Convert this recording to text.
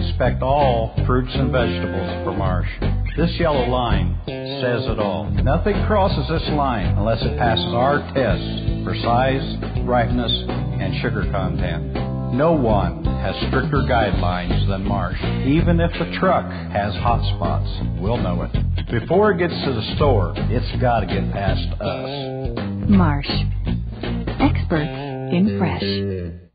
inspect all fruits and vegetables for marsh. This yellow line says it all. Nothing crosses this line unless it passes our tests for size, ripeness, and sugar content. No one has stricter guidelines than Marsh. Even if the truck has hot spots, we'll know it. Before it gets to the store, it's got to get past us. Marsh. Experts in fresh.